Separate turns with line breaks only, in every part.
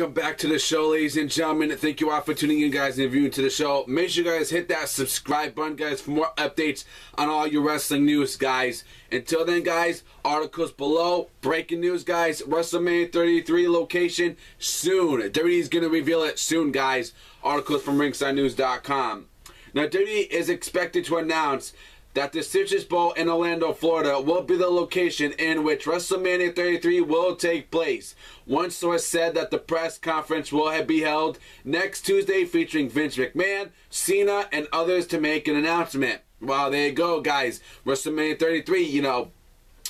Welcome back to the show, ladies and gentlemen. Thank you all for tuning in, guys, and viewing to the show. Make sure you guys hit that subscribe button, guys, for more updates on all your wrestling news, guys. Until then, guys, articles below. Breaking news, guys. WrestleMania 33 location soon. WWE's going to reveal it soon, guys. Articles from RingsideNews.com. Now, WWE is expected to announce that the Citrus Bowl in Orlando, Florida will be the location in which WrestleMania 33 will take place. One source said that the press conference will be held next Tuesday featuring Vince McMahon, Cena, and others to make an announcement. Well, there you go, guys. WrestleMania 33, you know,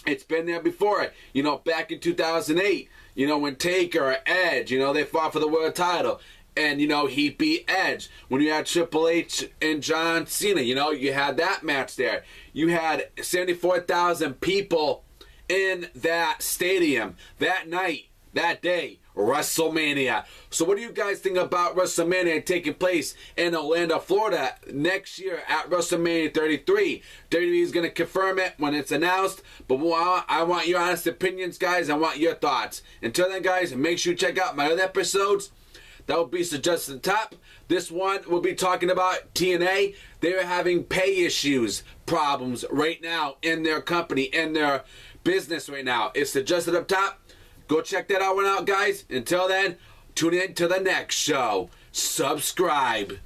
it's been there before. You know, back in 2008, you know, when Taker or Edge, you know, they fought for the world title and you know he beat Edge. When you had Triple H and John Cena, you know you had that match there. You had seventy four thousand people in that stadium that night, that day. WrestleMania. So, what do you guys think about WrestleMania taking place in Orlando, Florida next year at WrestleMania 33? WWE is going to confirm it when it's announced, but I want your honest opinions, guys. I want your thoughts. Until then, guys, make sure you check out my other episodes that will be suggested top. This one will be talking about TNA. They're having pay issues, problems right now in their company, in their business right now. It's suggested up top. Go check that out one out, guys. Until then, tune in to the next show. Subscribe.